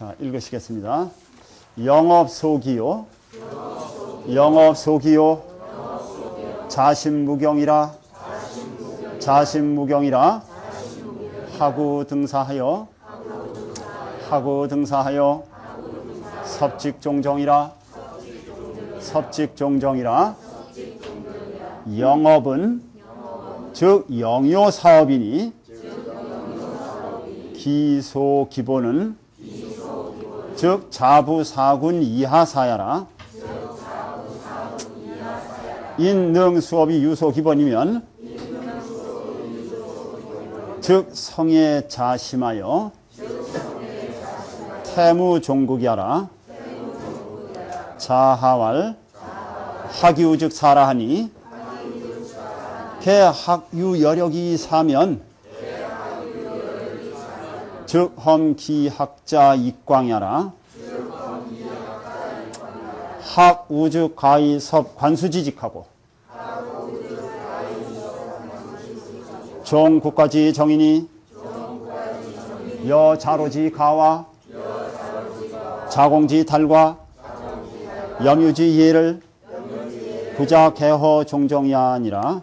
자, 읽으시겠습니다. 영업 소기요. 영업 소기요. 자신 무경이라. 자신 무경이라. 하구 등사하여. 하구 등사하여. 섭직 종정이라. 섭직 종정이라. 영업은 즉 영요 사업이니 기소 기본은 즉 자부 사군 이하 사야라. 인능 수업이 유소 기본이면 즉 성에 자심하여 태무 종국이하라. 자하왈 학유 즉 사라하니 개학유 여력이 사면 즉 험기학자 ik광야라 학 우주 가이 섭 관수지직하고 종 국가지 정인이 여 자로지 가와 자공지 달과 염유지 예를 부자 개허 종정이 아니라